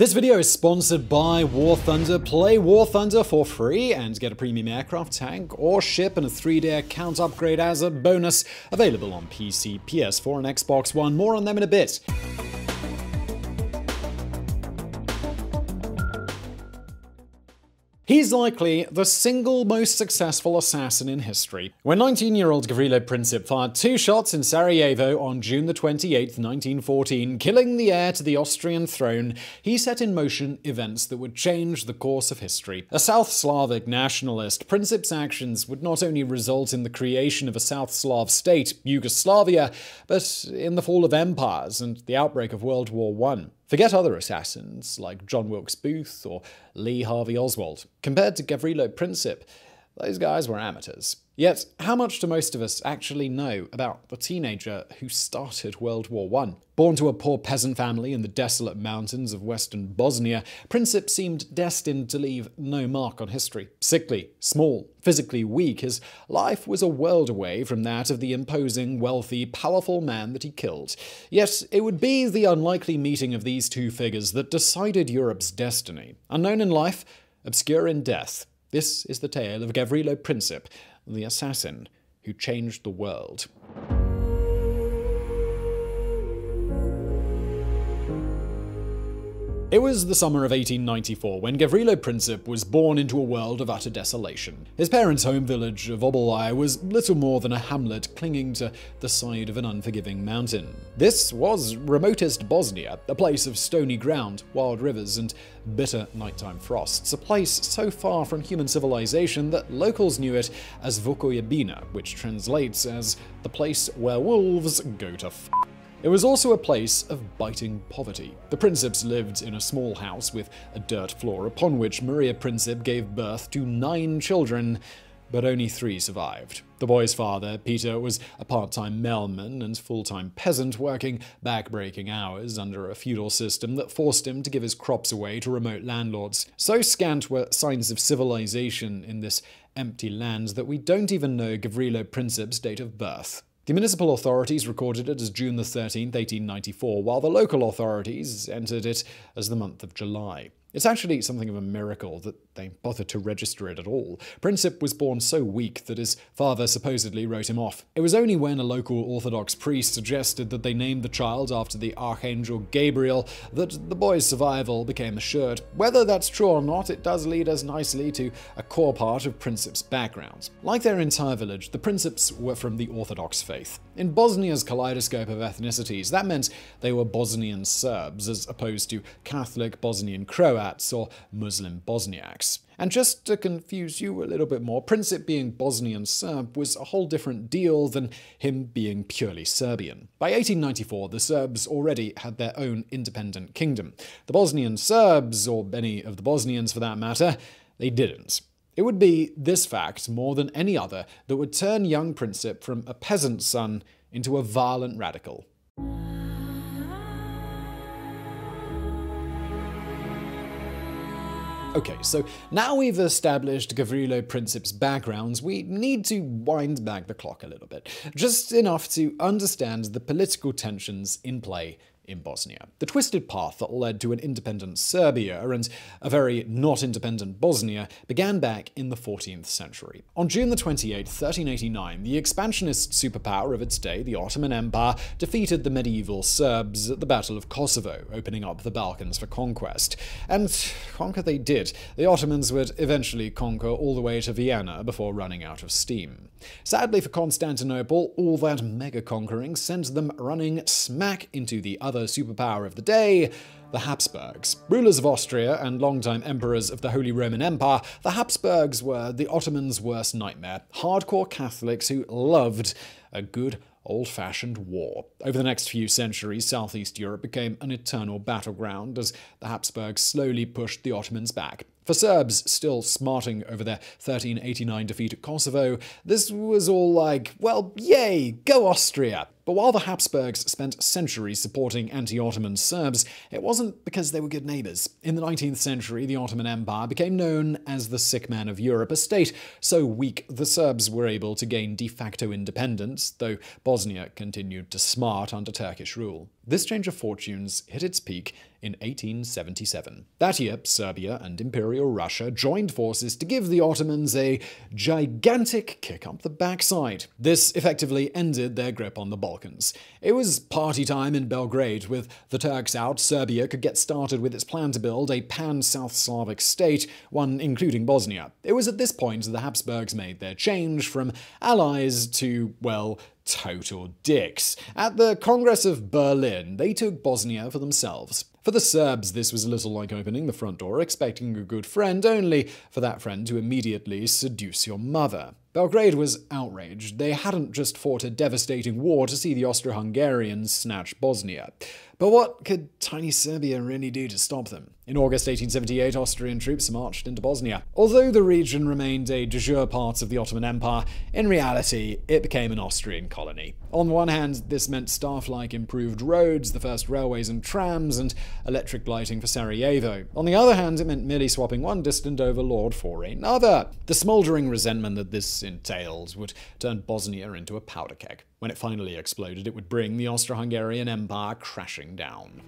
This video is sponsored by War Thunder. Play War Thunder for free and get a premium aircraft tank or ship and a 3-day account upgrade as a bonus. Available on PC, PS4 and Xbox One. More on them in a bit. He's likely the single most successful assassin in history. When 19-year-old Gavrilo Princip fired two shots in Sarajevo on June the 28th, 1914, killing the heir to the Austrian throne, he set in motion events that would change the course of history. A South Slavic nationalist, Princip's actions would not only result in the creation of a South Slav state, Yugoslavia, but in the fall of empires and the outbreak of World War I. Forget other assassins like John Wilkes Booth or Lee Harvey Oswald. Compared to Gavrilo Princip, those guys were amateurs. Yet, how much do most of us actually know about the teenager who started World War I? Born to a poor peasant family in the desolate mountains of western Bosnia, Princip seemed destined to leave no mark on history. Sickly, small, physically weak, his life was a world away from that of the imposing, wealthy, powerful man that he killed. Yet, it would be the unlikely meeting of these two figures that decided Europe's destiny. Unknown in life, obscure in death, this is the tale of Gavrilo Princip, the assassin who changed the world. It was the summer of 1894 when Gavrilo Princip was born into a world of utter desolation. His parents' home village of Obljaj was little more than a hamlet clinging to the side of an unforgiving mountain. This was remotest Bosnia, a place of stony ground, wild rivers, and bitter nighttime frosts, a place so far from human civilization that locals knew it as Vukojebina, which translates as the place where wolves go to f it was also a place of biting poverty. The Princips lived in a small house with a dirt floor upon which Maria Princip gave birth to nine children, but only three survived. The boy's father, Peter, was a part-time mailman and full-time peasant working back-breaking hours under a feudal system that forced him to give his crops away to remote landlords. So scant were signs of civilization in this empty land that we don't even know Gavrilo Princip's date of birth. The municipal authorities recorded it as June 13, 1894, while the local authorities entered it as the month of July. It's actually something of a miracle that they bothered to register it at all. Princip was born so weak that his father supposedly wrote him off. It was only when a local Orthodox priest suggested that they name the child after the Archangel Gabriel that the boy's survival became assured. Whether that's true or not, it does lead us nicely to a core part of Princip's background. Like their entire village, the Princips were from the Orthodox faith. In Bosnia's kaleidoscope of ethnicities, that meant they were Bosnian Serbs as opposed to Catholic Bosnian Croats or Muslim Bosniaks. And just to confuse you a little bit more, Princip being Bosnian Serb was a whole different deal than him being purely Serbian. By 1894, the Serbs already had their own independent kingdom. The Bosnian Serbs, or any of the Bosnians for that matter, they didn't. It would be this fact, more than any other, that would turn young Princip from a peasant's son into a violent radical. Okay, so now we've established Gavrilo Princip's backgrounds, we need to wind back the clock a little bit, just enough to understand the political tensions in play in Bosnia. The twisted path that led to an independent Serbia and a very not independent Bosnia began back in the 14th century. On June 28, 1389, the expansionist superpower of its day, the Ottoman Empire, defeated the medieval Serbs at the Battle of Kosovo, opening up the Balkans for conquest. And conquer they did. The Ottomans would eventually conquer all the way to Vienna before running out of steam. Sadly for Constantinople, all that mega conquering sent them running smack into the other superpower of the day, the Habsburgs. Rulers of Austria and longtime emperors of the Holy Roman Empire, the Habsburgs were the Ottomans' worst nightmare. Hardcore Catholics who loved a good old fashioned war. Over the next few centuries, Southeast Europe became an eternal battleground as the Habsburgs slowly pushed the Ottomans back. For Serbs still smarting over their 1389 defeat at Kosovo, this was all like, well, yay, go Austria. But while the Habsburgs spent centuries supporting anti-Ottoman Serbs, it wasn't because they were good neighbors. In the 19th century, the Ottoman Empire became known as the sick man of Europe, a state so weak the Serbs were able to gain de facto independence, though Bosnia continued to smart under Turkish rule. This change of fortunes hit its peak in 1877. That year, Serbia and Imperial Russia joined forces to give the Ottomans a gigantic kick up the backside. This effectively ended their grip on the Balkans. It was party time in Belgrade. With the Turks out, Serbia could get started with its plan to build a pan-South Slavic state, one including Bosnia. It was at this point the Habsburgs made their change from allies to, well, total dicks. At the Congress of Berlin, they took Bosnia for themselves. For the Serbs, this was a little like opening the front door, expecting a good friend, only for that friend to immediately seduce your mother. Belgrade was outraged. They hadn't just fought a devastating war to see the Austro-Hungarians snatch Bosnia. But what could tiny Serbia really do to stop them? In August 1878, Austrian troops marched into Bosnia. Although the region remained a de jure part of the Ottoman Empire, in reality, it became an Austrian colony. On the one hand, this meant stuff like improved roads, the first railways and trams, and electric lighting for Sarajevo. On the other hand, it meant merely swapping one distant overlord for another. The smouldering resentment that this entailed would turn Bosnia into a powder keg. When it finally exploded, it would bring the Austro-Hungarian Empire crashing down.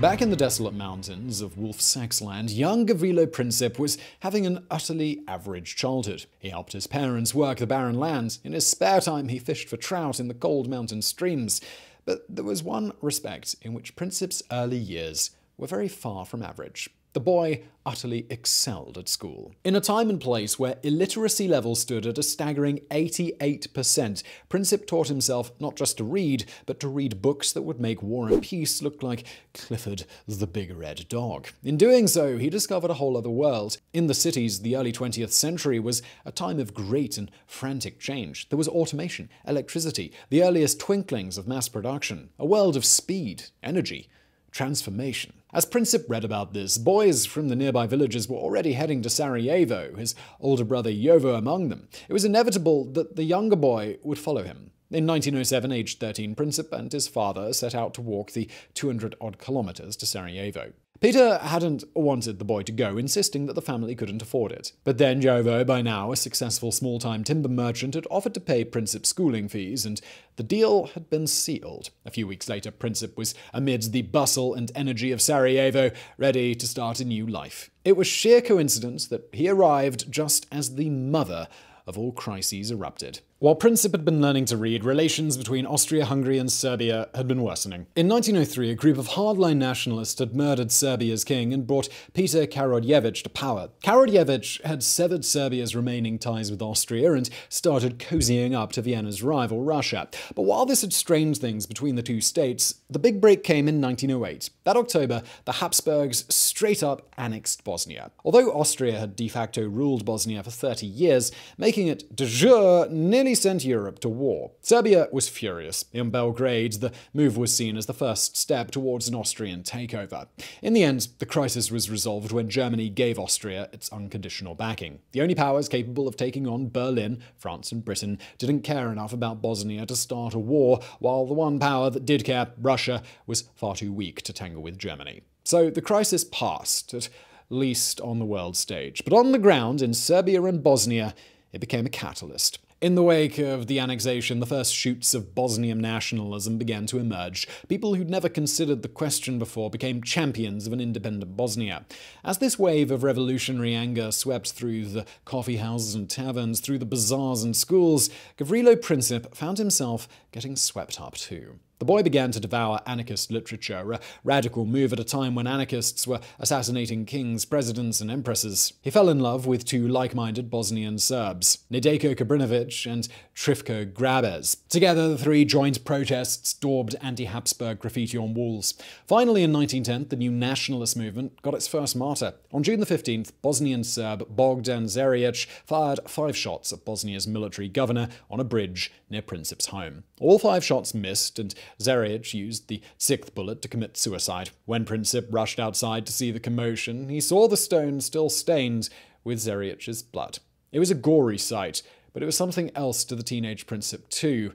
Back in the desolate mountains of Wolf-Saxland, young Gavrilo Princip was having an utterly average childhood. He helped his parents work the barren land. In his spare time, he fished for trout in the cold mountain streams. But there was one respect in which Princip's early years were very far from average. The boy utterly excelled at school. In a time and place where illiteracy levels stood at a staggering 88%, Princip taught himself not just to read, but to read books that would make War and Peace look like Clifford the Big Red Dog. In doing so, he discovered a whole other world. In the cities, the early 20th century was a time of great and frantic change. There was automation, electricity, the earliest twinklings of mass production, a world of speed, energy, transformation. As Princip read about this, boys from the nearby villages were already heading to Sarajevo, his older brother Jovo among them. It was inevitable that the younger boy would follow him. In 1907, aged 13, Princip and his father set out to walk the 200 odd kilometers to Sarajevo. Peter hadn't wanted the boy to go, insisting that the family couldn't afford it. But then Jovo, by now a successful small-time timber merchant, had offered to pay Princip schooling fees, and the deal had been sealed. A few weeks later, Princip was amid the bustle and energy of Sarajevo, ready to start a new life. It was sheer coincidence that he arrived just as the mother of all crises erupted. While Princip had been learning to read, relations between Austria-Hungary and Serbia had been worsening. In 1903, a group of hardline nationalists had murdered Serbia's king and brought Peter Karađorđević to power. Karađorđević had severed Serbia's remaining ties with Austria and started cozying up to Vienna's rival, Russia. But while this had strained things between the two states, the big break came in 1908. That October, the Habsburgs straight up annexed Bosnia. Although Austria had de facto ruled Bosnia for 30 years, making it de jure nearly nearly sent Europe to war. Serbia was furious. In Belgrade, the move was seen as the first step towards an Austrian takeover. In the end, the crisis was resolved when Germany gave Austria its unconditional backing. The only powers capable of taking on Berlin, France and Britain, didn't care enough about Bosnia to start a war, while the one power that did care, Russia, was far too weak to tangle with Germany. So the crisis passed, at least on the world stage. But on the ground, in Serbia and Bosnia, it became a catalyst. In the wake of the annexation, the first shoots of Bosnian nationalism began to emerge. People who'd never considered the question before became champions of an independent Bosnia. As this wave of revolutionary anger swept through the coffee houses and taverns, through the bazaars and schools, Gavrilo Princip found himself getting swept up too. The boy began to devour anarchist literature, a radical move at a time when anarchists were assassinating kings, presidents, and empresses. He fell in love with two like-minded Bosnian Serbs, Nedeljko Kabrinovic and Trifko Grabez. Together, the three joined protests, daubed anti-Habsburg graffiti on walls. Finally, in 1910, the new nationalist movement got its first martyr. On June the 15th, Bosnian Serb Bogdan Zaric fired five shots at Bosnia's military governor on a bridge near Princip's home. All five shots missed, and Zaric used the sixth bullet to commit suicide. When Princip rushed outside to see the commotion, he saw the stone still stained with Zaric's blood. It was a gory sight, but it was something else to the teenage Princip too.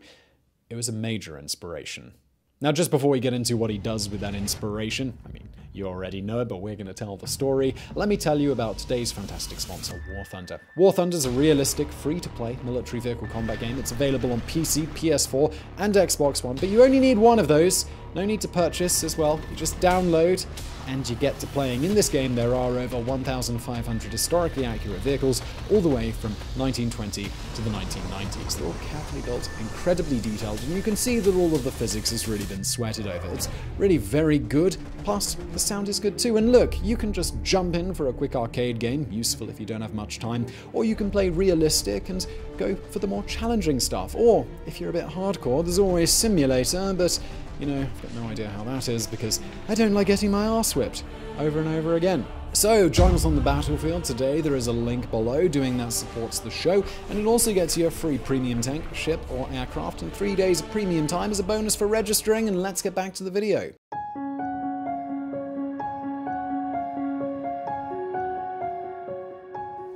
It was a major inspiration. Now, just before we get into what he does with that inspiration, I mean, You already know but we're going to tell the story. Let me tell you about today's fantastic sponsor, War Thunder. War Thunder is a realistic, free to play military vehicle combat game. It's available on PC, PS4, and Xbox One, but you only need one of those. No need to purchase as well. You just download and you get to playing. In this game, there are over 1,500 historically accurate vehicles, all the way from 1920 to the 1990s. They're all carefully built, incredibly detailed, and you can see that all of the physics has really been sweated over. It's really very good, plus the sound is good too. And look, you can just jump in for a quick arcade game, useful if you don't have much time, or you can play realistic and go for the more challenging stuff. Or, if you're a bit hardcore, there's always Simulator, but you know, I've got no idea how that is because I don't like getting my ass whipped over and over again. So, join us on the battlefield today. There is a link below. Doing that supports the show, and it also gets you a free premium tank, ship, or aircraft, and three days of premium time as a bonus for registering. And let's get back to the video.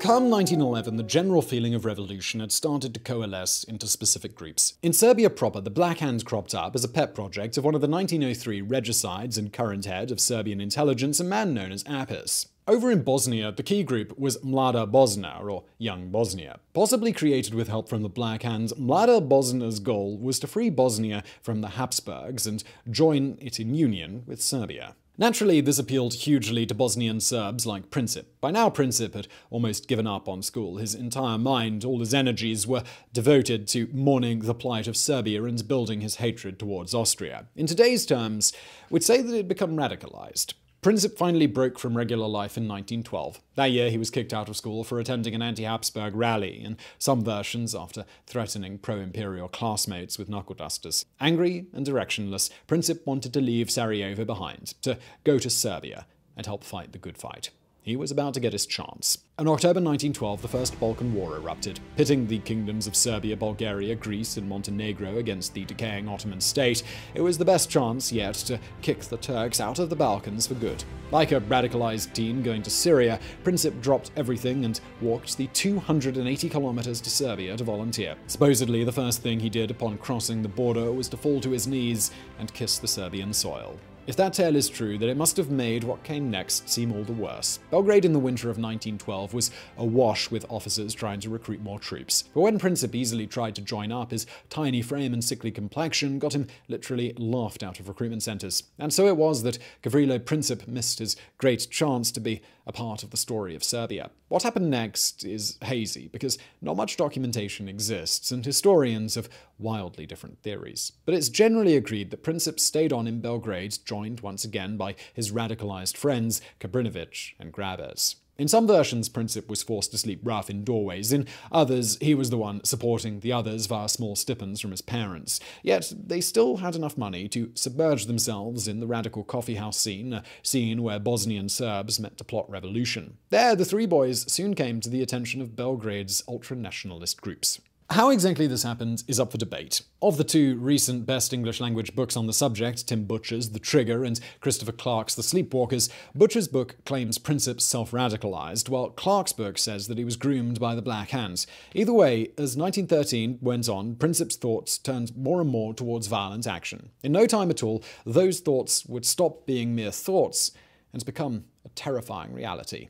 Come 1911, the general feeling of revolution had started to coalesce into specific groups. In Serbia proper, the Black Hand cropped up as a pet project of one of the 1903 regicides and current head of Serbian intelligence, a man known as Apis. Over in Bosnia, the key group was Mlada Bosna, or Young Bosnia. Possibly created with help from the Black Hands, Mlada Bosna's goal was to free Bosnia from the Habsburgs and join it in union with Serbia. Naturally, this appealed hugely to Bosnian Serbs like Princip. By now, Princip had almost given up on school. His entire mind, all his energies, were devoted to mourning the plight of Serbia and building his hatred towards Austria. In today's terms, we'd say that he'd become radicalized. Princip finally broke from regular life in 1912. That year, he was kicked out of school for attending an anti Habsburg rally, in some versions after threatening pro imperial classmates with knuckle dusters. Angry and directionless, Princip wanted to leave Sarajevo behind, to go to Serbia and help fight the good fight. He was about to get his chance. In October 1912, the First Balkan War erupted, pitting the kingdoms of Serbia, Bulgaria, Greece, and Montenegro against the decaying Ottoman state. It was the best chance yet to kick the Turks out of the Balkans for good. Like a radicalized teen going to Syria, Princip dropped everything and walked the 280 kilometers to Serbia to volunteer. Supposedly, the first thing he did upon crossing the border was to fall to his knees and kiss the Serbian soil. If that tale is true, then it must have made what came next seem all the worse. Belgrade in the winter of 1912 was awash with officers trying to recruit more troops. But when Princip easily tried to join up, his tiny frame and sickly complexion got him literally laughed out of recruitment centers. And so it was that Gavrilo Princip missed his great chance to be a part of the story of Serbia. What happened next is hazy, because not much documentation exists, and historians have wildly different theories. But it's generally agreed that Princip stayed on in Belgrade, joined once again by his radicalized friends Kabrinovic and Grabez. In some versions, Princip was forced to sleep rough in doorways. In others, he was the one supporting the others via small stipends from his parents. Yet, they still had enough money to submerge themselves in the radical coffeehouse scene, a scene where Bosnian Serbs met to plot revolution. There, the three boys soon came to the attention of Belgrade's ultra-nationalist groups. How exactly this happened is up for debate. Of the two recent best English language books on the subject, Tim Butcher's The Trigger and Christopher Clark's The Sleepwalkers, Butcher's book claims Princip self radicalized, while Clark's book says that he was groomed by the Black Hands. Either way, as 1913 went on, Princip's thoughts turned more and more towards violent action. In no time at all, those thoughts would stop being mere thoughts and become a terrifying reality.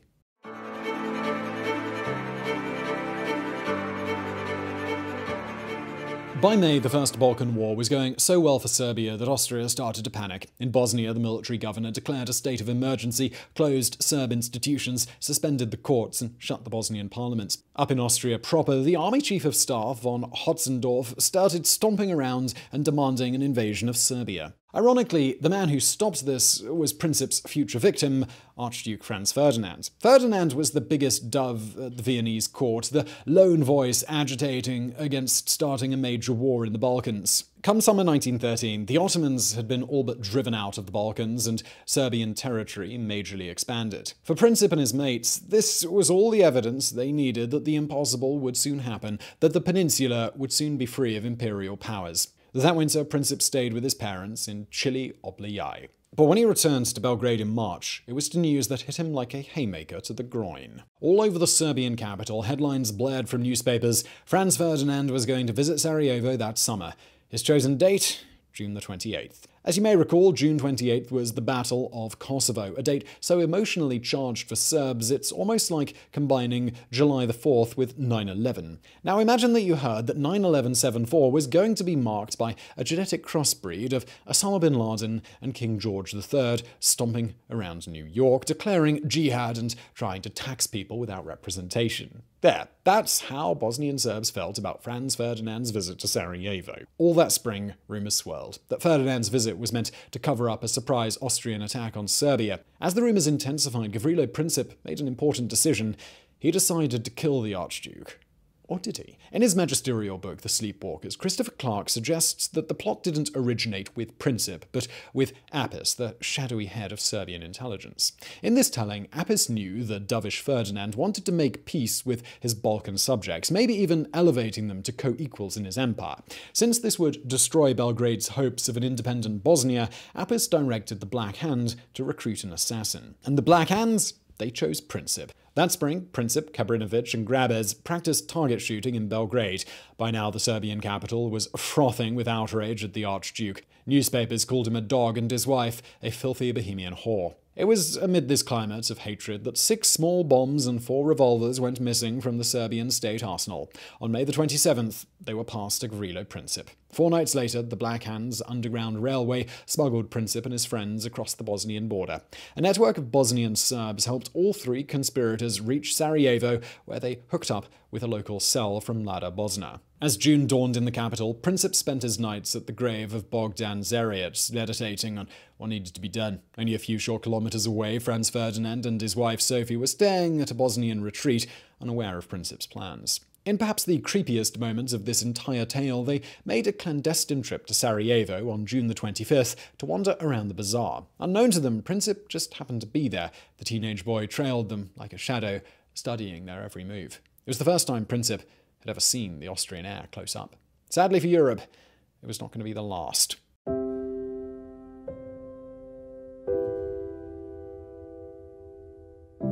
By May, the First Balkan War was going so well for Serbia that Austria started to panic. In Bosnia, the military governor declared a state of emergency, closed Serb institutions, suspended the courts, and shut the Bosnian parliament. Up in Austria proper, the army chief of staff von Hotzendorf started stomping around and demanding an invasion of Serbia. Ironically, the man who stopped this was Princip's future victim, Archduke Franz Ferdinand. Ferdinand was the biggest dove at the Viennese court, the lone voice agitating against starting a major war in the Balkans. Come summer 1913, the Ottomans had been all but driven out of the Balkans and Serbian territory majorly expanded. For Princip and his mates, this was all the evidence they needed that the impossible would soon happen, that the peninsula would soon be free of imperial powers. That winter, Princip stayed with his parents in chilly Obljaj. But when he returned to Belgrade in March, it was to news that hit him like a haymaker to the groin. All over the Serbian capital, headlines blared from newspapers Franz Ferdinand was going to visit Sarajevo that summer. His chosen date? June the 28th. As you may recall, June 28th was the Battle of Kosovo, a date so emotionally charged for Serbs it's almost like combining July the 4th with 9 11. Now imagine that you heard that 9 11 74 was going to be marked by a genetic crossbreed of Osama bin Laden and King George III stomping around New York, declaring jihad and trying to tax people without representation. There, that's how Bosnian Serbs felt about Franz Ferdinand's visit to Sarajevo. All that spring, rumours swirled that Ferdinand's visit was meant to cover up a surprise Austrian attack on Serbia. As the rumours intensified, Gavrilo Princip made an important decision. He decided to kill the Archduke. Or did he? In his magisterial book, The Sleepwalkers, Christopher Clark suggests that the plot didn't originate with Princip, but with Apis, the shadowy head of Serbian intelligence. In this telling, Apis knew the dovish Ferdinand wanted to make peace with his Balkan subjects, maybe even elevating them to co equals in his empire. Since this would destroy Belgrade's hopes of an independent Bosnia, Apis directed the Black Hand to recruit an assassin. And the Black Hands? They chose Princip. That spring, Princip, Kabrinovic, and Grabez practiced target shooting in Belgrade. By now, the Serbian capital was frothing with outrage at the Archduke. Newspapers called him a dog and his wife a filthy bohemian whore. It was amid this climate of hatred that six small bombs and four revolvers went missing from the Serbian state arsenal. On May the 27th, they were passed to Gavrilo Princip. Four nights later, the Black Hands Underground Railway smuggled Princip and his friends across the Bosnian border. A network of Bosnian Serbs helped all three conspirators reach Sarajevo, where they hooked up with a local cell from Mlada Bosna. As June dawned in the capital, Princip spent his nights at the grave of Bogdan Zaric, meditating on what needed to be done. Only a few short kilometers away, Franz Ferdinand and his wife Sophie were staying at a Bosnian retreat, unaware of Princip's plans. In perhaps the creepiest moments of this entire tale, they made a clandestine trip to Sarajevo on June the 25th to wander around the bazaar. Unknown to them, Princip just happened to be there. The teenage boy trailed them like a shadow, studying their every move. It was the first time Princip had ever seen the Austrian heir close up. Sadly for Europe, it was not going to be the last.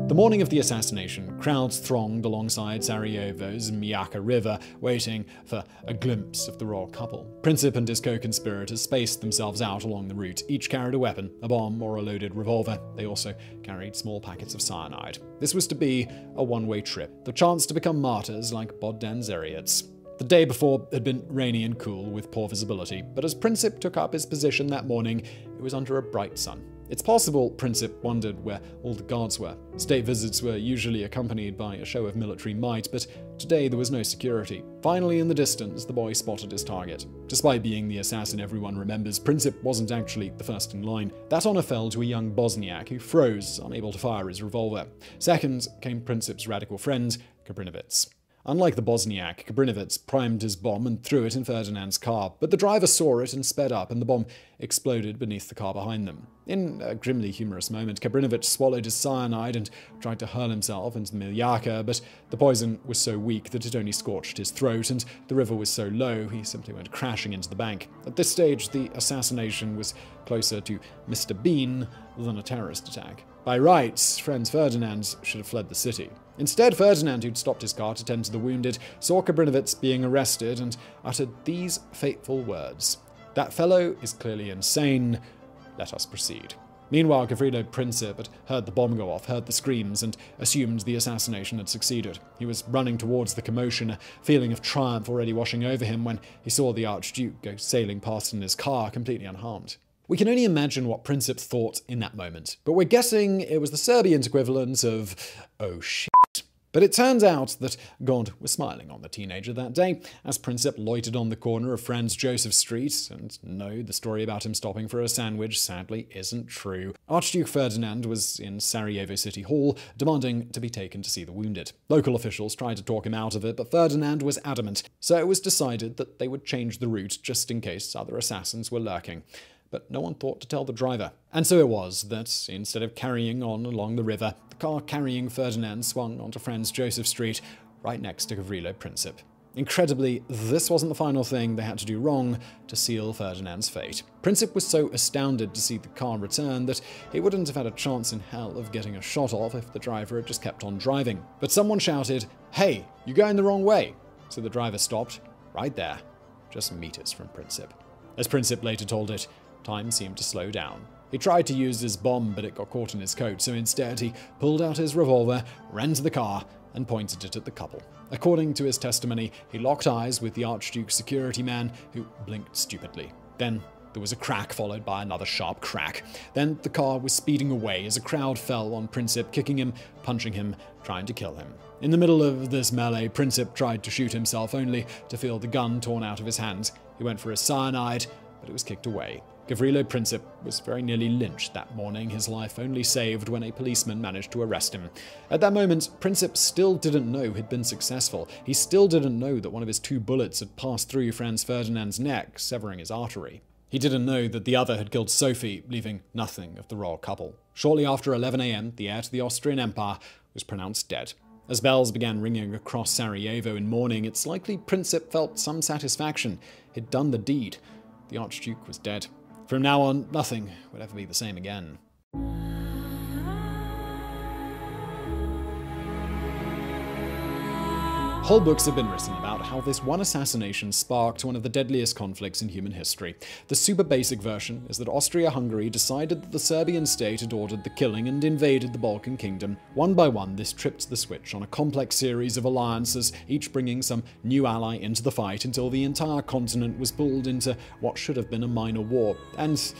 The morning of the assassination, crowds thronged alongside Sarajevo's Miljacka River, waiting for a glimpse of the royal couple. Princip and his co-conspirators spaced themselves out along the route. Each carried a weapon, a bomb or a loaded revolver. They also carried small packets of cyanide. This was to be a one-way trip, the chance to become martyrs like Bogdan Zariets. The day before had been rainy and cool with poor visibility, but as Princip took up his position that morning, it was under a bright sun. It's possible Princip wondered where all the guards were. State visits were usually accompanied by a show of military might, but today there was no security. Finally, in the distance, the boy spotted his target. Despite being the assassin everyone remembers, Princip wasn't actually the first in line. That honor fell to a young Bosniak who froze, unable to fire his revolver. Second came Princip's radical friend, Kabrinovic. Unlike the Bosniak, Kabrinovic primed his bomb and threw it in Ferdinand's car, but the driver saw it and sped up, and the bomb exploded beneath the car behind them. In a grimly humorous moment, Kabrinovic swallowed his cyanide and tried to hurl himself into the Miljacka, but the poison was so weak that it only scorched his throat, and the river was so low he simply went crashing into the bank. At this stage, the assassination was closer to Mr. Bean than a terrorist attack. By rights, Franz Ferdinand should have fled the city. Instead, Ferdinand, who'd stopped his car to tend to the wounded, saw Kabrinovic being arrested and uttered these fateful words That fellow is clearly insane. Let us proceed. Meanwhile, Gavrilo Princip had heard the bomb go off, heard the screams, and assumed the assassination had succeeded. He was running towards the commotion, a feeling of triumph already washing over him when he saw the Archduke go sailing past in his car, completely unharmed. We can only imagine what Princip thought in that moment, but we're guessing it was the Serbian's equivalent of, oh shit. But it turns out that God was smiling on the teenager that day, as Princip loitered on the corner of Franz Joseph Street, and no, the story about him stopping for a sandwich sadly isn't true. Archduke Ferdinand was in Sarajevo City Hall, demanding to be taken to see the wounded. Local officials tried to talk him out of it, but Ferdinand was adamant, so it was decided that they would change the route just in case other assassins were lurking but no one thought to tell the driver. And so it was that, instead of carrying on along the river, the car carrying Ferdinand swung onto Franz Joseph Street, right next to Gavrilo Princip. Incredibly, this wasn't the final thing they had to do wrong to seal Ferdinand's fate. Princip was so astounded to see the car return that he wouldn't have had a chance in hell of getting a shot off if the driver had just kept on driving. But someone shouted, Hey, you're going the wrong way! So the driver stopped, right there, just meters from Princip. As Princip later told it, time seemed to slow down. He tried to use his bomb, but it got caught in his coat, so instead he pulled out his revolver, ran to the car, and pointed it at the couple. According to his testimony, he locked eyes with the Archduke's security man, who blinked stupidly. Then there was a crack followed by another sharp crack. Then the car was speeding away as a crowd fell on Princip, kicking him, punching him, trying to kill him. In the middle of this melee, Princip tried to shoot himself only to feel the gun torn out of his hands. He went for a cyanide, but it was kicked away. Gavrilo Princip was very nearly lynched that morning, his life only saved when a policeman managed to arrest him. At that moment, Princip still didn't know he'd been successful. He still didn't know that one of his two bullets had passed through Franz Ferdinand's neck, severing his artery. He didn't know that the other had killed Sophie, leaving nothing of the royal couple. Shortly after 11 am, the heir to the Austrian Empire was pronounced dead. As bells began ringing across Sarajevo in mourning, it's likely Princip felt some satisfaction. He'd done the deed. The Archduke was dead. From now on, nothing would ever be the same again. Whole books have been written about how this one assassination sparked one of the deadliest conflicts in human history. The super basic version is that Austria Hungary decided that the Serbian state had ordered the killing and invaded the Balkan kingdom. One by one, this tripped the switch on a complex series of alliances, each bringing some new ally into the fight until the entire continent was pulled into what should have been a minor war. And,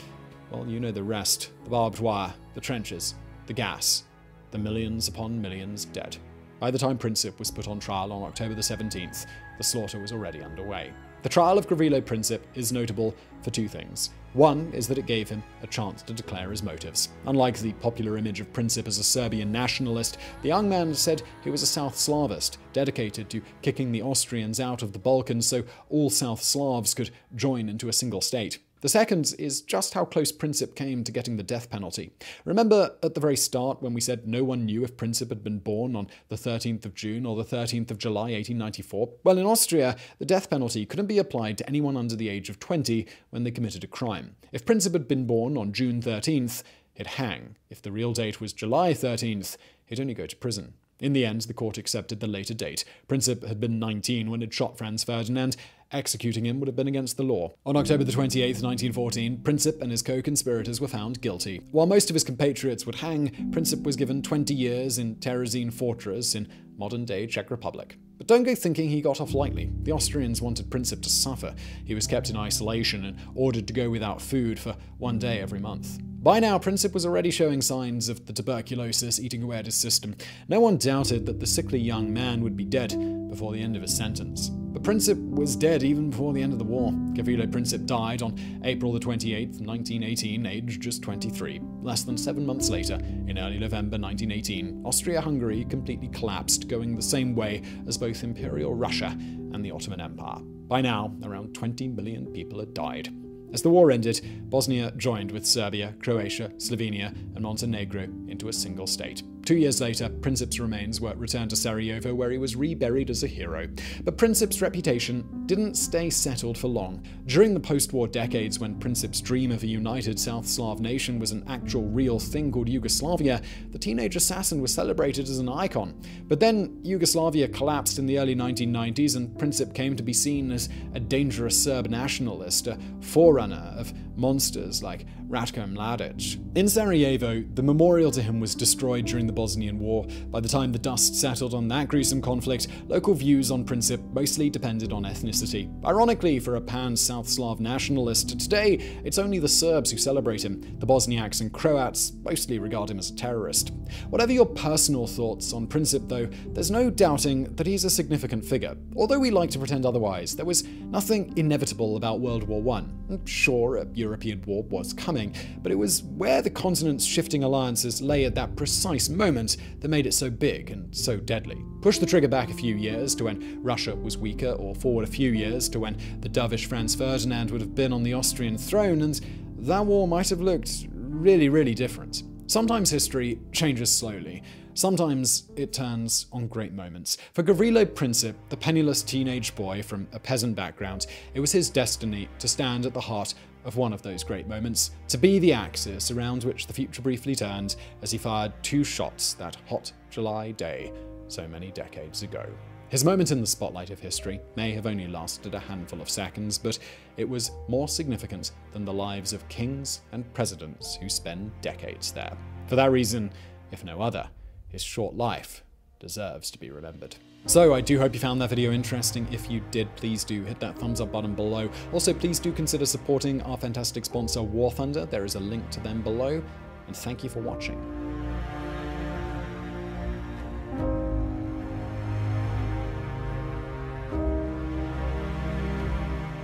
well, you know the rest the barbed wire, the trenches, the gas, the millions upon millions dead. By the time Princip was put on trial on October the 17th, the slaughter was already underway. The trial of Gavrilo Princip is notable for two things. One is that it gave him a chance to declare his motives. Unlike the popular image of Princip as a Serbian nationalist, the young man said he was a South Slavist, dedicated to kicking the Austrians out of the Balkans so all South Slavs could join into a single state. The second is just how close Princip came to getting the death penalty. Remember at the very start when we said no one knew if Princip had been born on the 13th of June or the 13th of July 1894? Well, in Austria, the death penalty couldn't be applied to anyone under the age of 20 when they committed a crime. If Princip had been born on June 13th, he'd hang. If the real date was July 13th, he'd only go to prison. In the end, the court accepted the later date. Princip had been 19 when it shot Franz Ferdinand, Executing him would have been against the law. On October 28, 1914, Princip and his co-conspirators were found guilty. While most of his compatriots would hang, Princip was given 20 years in Terezin Fortress in modern-day Czech Republic. But don't go thinking he got off lightly. The Austrians wanted Princip to suffer. He was kept in isolation and ordered to go without food for one day every month. By now, Princip was already showing signs of the tuberculosis eating away at his system. No one doubted that the sickly young man would be dead before the end of his sentence. But Princip was dead even before the end of the war. Gavrilo Princip died on April the 28th, 1918, aged just 23. Less than seven months later, in early November 1918, Austria-Hungary completely collapsed, going the same way as both Imperial Russia and the Ottoman Empire. By now, around 20 million people had died. As the war ended, Bosnia joined with Serbia, Croatia, Slovenia, and Montenegro into a single state. Two years later, Princip's remains were returned to Sarajevo, where he was reburied as a hero. But Princip's reputation didn't stay settled for long. During the post war decades, when Princip's dream of a united South Slav nation was an actual real thing called Yugoslavia, the teenage assassin was celebrated as an icon. But then Yugoslavia collapsed in the early 1990s, and Princip came to be seen as a dangerous Serb nationalist, a forerunner of monsters like Ratko Mladic. In Sarajevo, the memorial to him was destroyed during the Bosnian War. By the time the dust settled on that gruesome conflict, local views on Princip mostly depended on ethnicity. Ironically, for a pan-South Slav nationalist, today it's only the Serbs who celebrate him. The Bosniaks and Croats mostly regard him as a terrorist. Whatever your personal thoughts on Princip, though, there's no doubting that he's a significant figure. Although we like to pretend otherwise, there was nothing inevitable about World War I. Sure, a European war was coming, but it was where the continent's shifting alliances lay at that precise moment that made it so big and so deadly. Push the trigger back a few years to when Russia was weaker, or forward a few years to when the dovish Franz Ferdinand would have been on the Austrian throne, and that war might have looked really, really different. Sometimes history changes slowly. Sometimes it turns on great moments. For Gavrilo Princip, the penniless teenage boy from a peasant background, it was his destiny to stand at the heart of one of those great moments, to be the axis around which the future briefly turned as he fired two shots that hot July day so many decades ago. His moment in the spotlight of history may have only lasted a handful of seconds, but it was more significant than the lives of kings and presidents who spend decades there. For that reason, if no other, his short life deserves to be remembered. So I do hope you found that video interesting. If you did, please do hit that thumbs up button below. Also, please do consider supporting our fantastic sponsor War Thunder. There is a link to them below. And thank you for watching.